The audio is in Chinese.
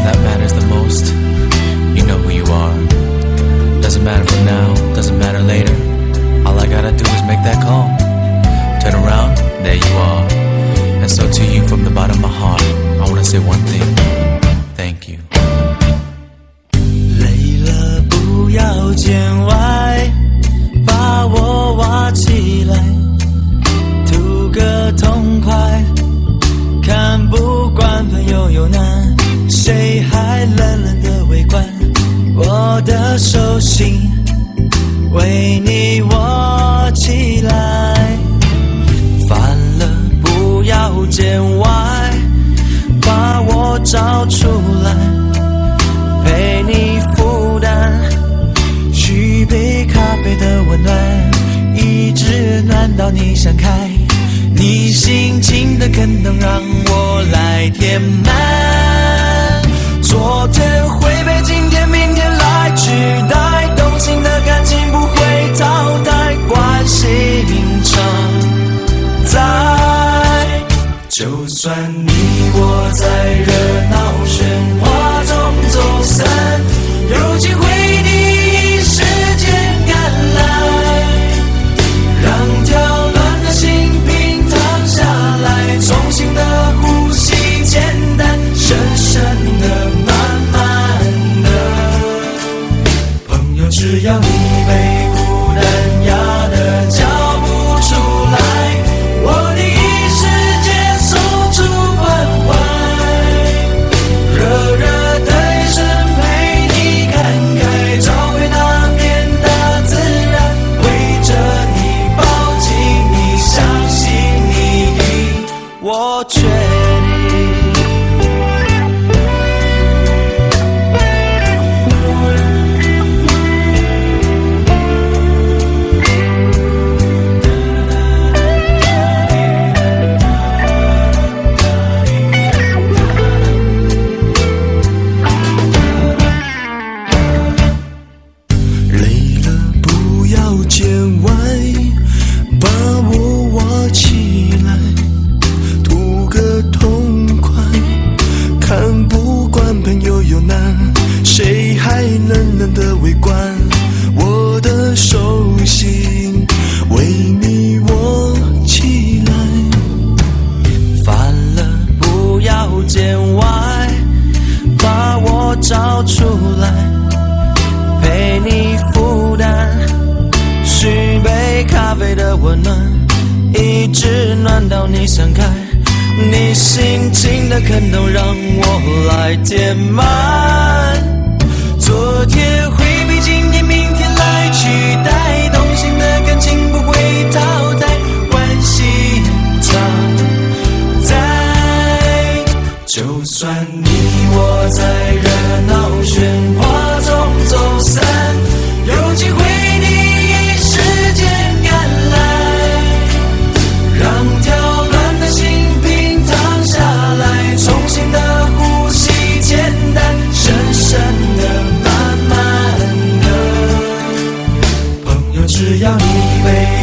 person that matters the most. You know who you are. Doesn't matter for now, doesn't matter later. All I gotta do is make that call. Turn around, there you are. And so to you from the bottom of my heart, I wanna say one thing. Thank you. 累了不要见外，把我挖起来，图个痛快。看不惯朋友有难， 谁还冷冷的围观？我的手心为你握起来，烦了不要见外，把我找出来。陪你负担，续杯咖啡的温暖，一直暖到你想开。你心情的坑洞让我来填满。昨天会被今天、明天来取代，动心的感情不会淘汰，关系常在。就算你我在热闹喧哗我的温暖一直暖到你想开你心情的感动让我来填满。昨天会被今天明天来取代动心的感情不会淘汰关心常在就算你我在热闹喧哗 baby.